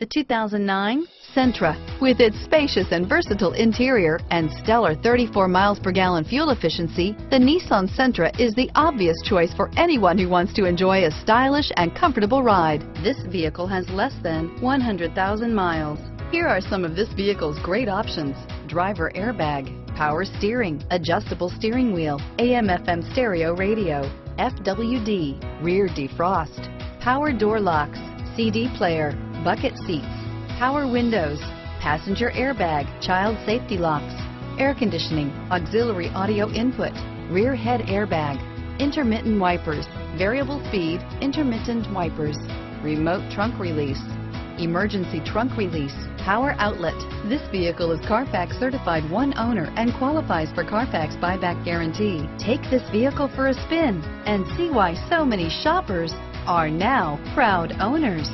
The 2009 Sentra. With its spacious and versatile interior and stellar 34 miles per gallon fuel efficiency, the Nissan Sentra is the obvious choice for anyone who wants to enjoy a stylish and comfortable ride. This vehicle has less than 100,000 miles. Here are some of this vehicle's great options. Driver airbag, power steering, adjustable steering wheel, AM FM stereo radio, FWD, rear defrost, power door locks, CD player, bucket seats, power windows, passenger airbag, child safety locks, air conditioning, auxiliary audio input, rear head airbag, intermittent wipers, variable speed, intermittent wipers, remote trunk release, emergency trunk release, power outlet. This vehicle is Carfax certified one owner and qualifies for Carfax buyback guarantee. Take this vehicle for a spin and see why so many shoppers are now proud owners.